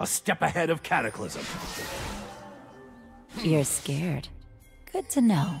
A step ahead of Cataclysm. You're scared. Good to know.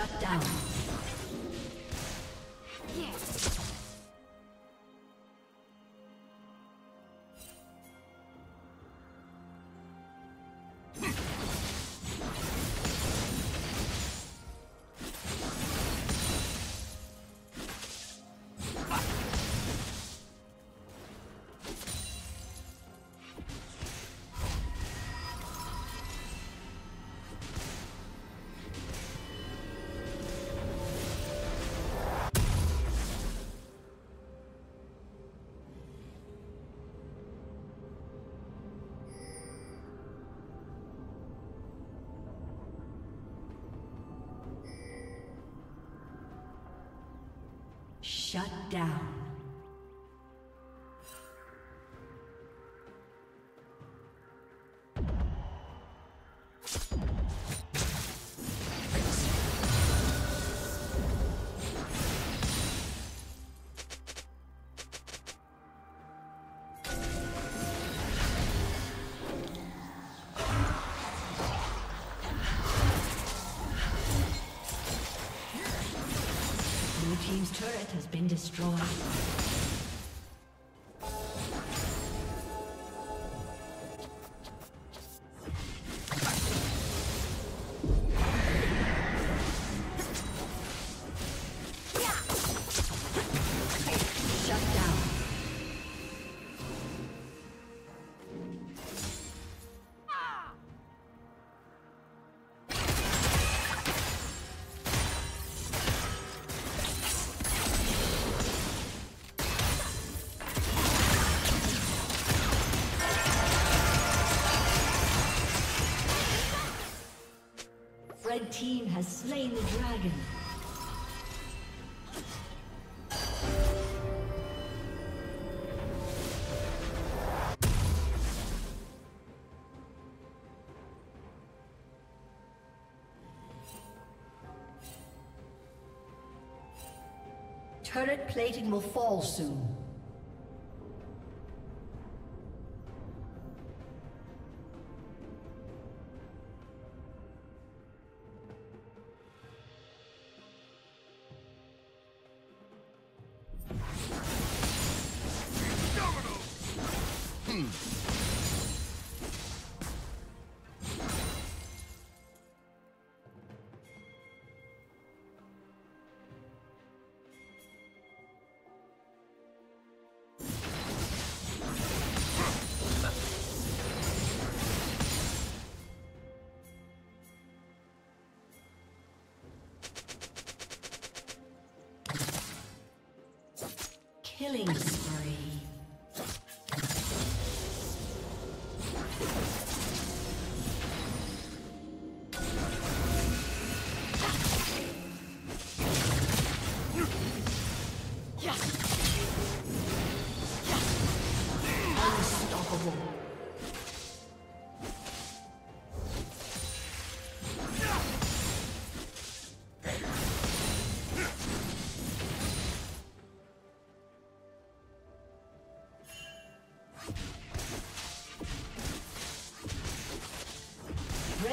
Shut down. Shut down. Been destroyed. Has slain the dragon. Turret plating will fall soon. Killing spree.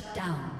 Shut down.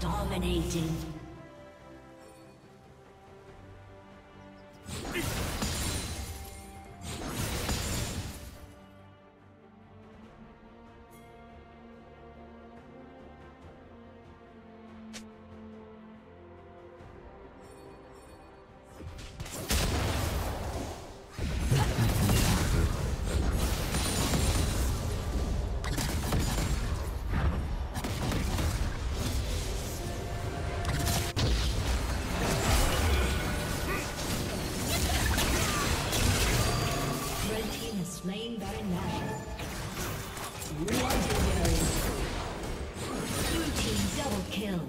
Dominating. Kill.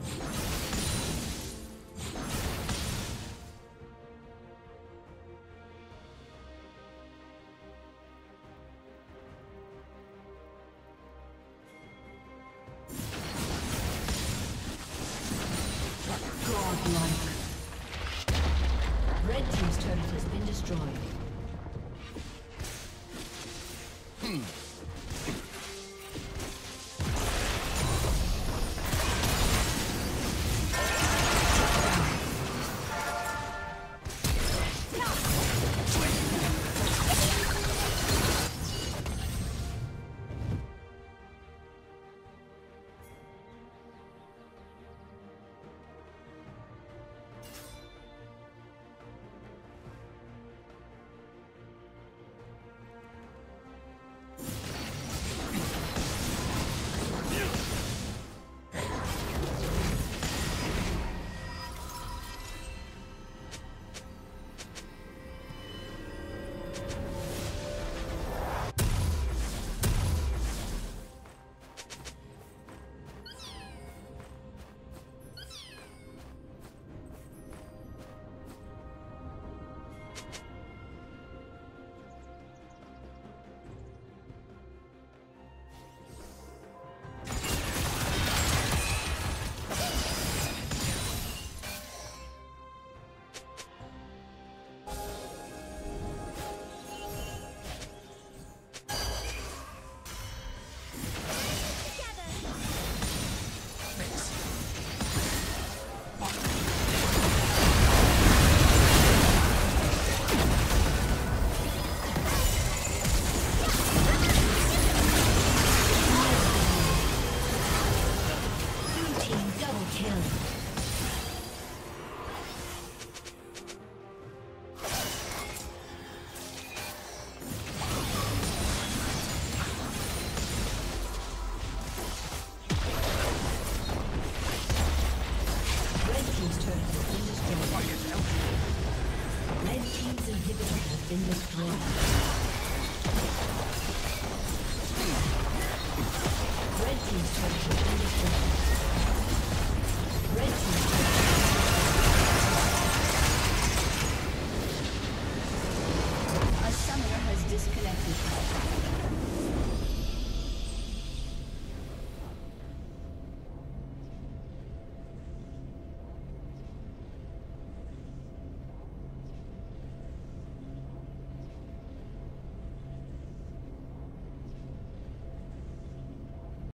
been destroyed.